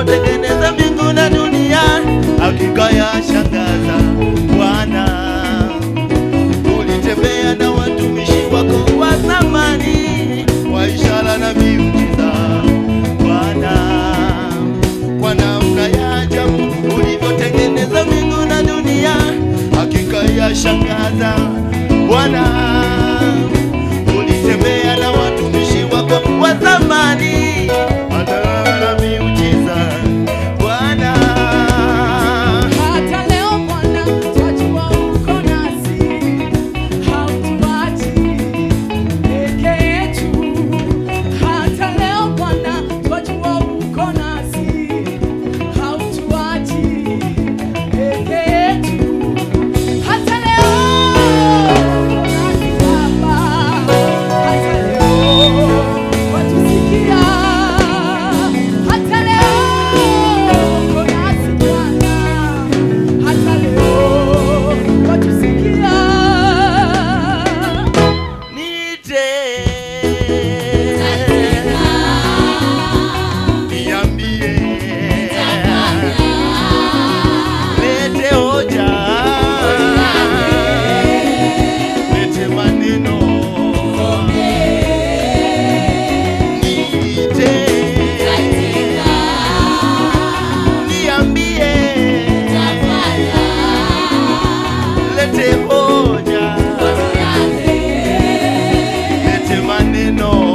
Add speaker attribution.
Speaker 1: aliyotengeneza mbingu na dunia, hakika yashangaza Bwana. Ulitembea na watumishi wako wa zamani kwa ishara na miujiza Bwana, kwa namna ya ajabu ulivyotengeneza mbingu na dunia, hakika yashangaza Bwana. know